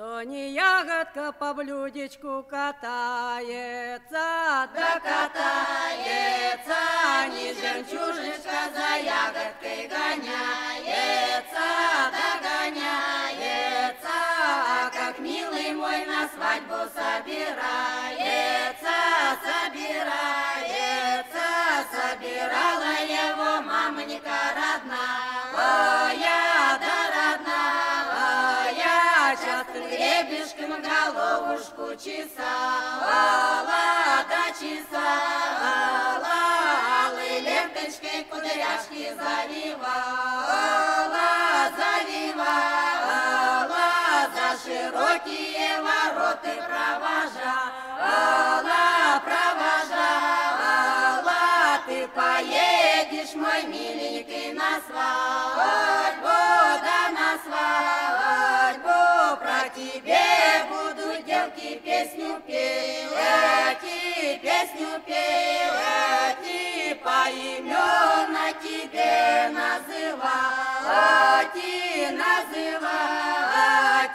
То не ягодка по блюдечку катается, да катается, не жемчужинка за ягодкой гоняется, догоняется, а как милый мой на свадьбу собирается, частым гребешком головушку чесала, да чесала, алой ленточкой кудряшки завивала, завивала, за широкие вороты провожала, провожала, ты поедешь, мой миленький, на свадьбу, девки, песню петь, и песню петь, и поименно тебе называть, и называть,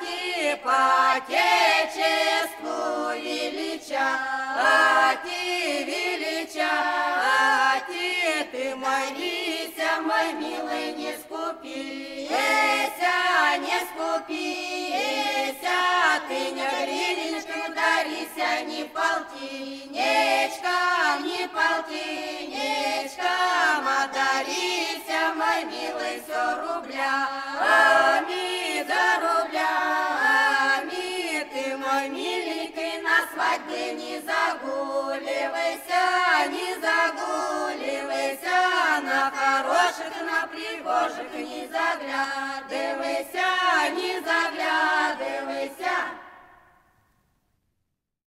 и по отечеству величать, и величать, и ты мой Лися, мой милый, не дарися, ни полтинечком, ни полтинечком, а дарися, мой милый, все рублями, за рублями, ты мой миленький, на свадьбе не загуливайся, не загуливайся, на хороших, на пригожих не заглядывайся, не заглядывайся.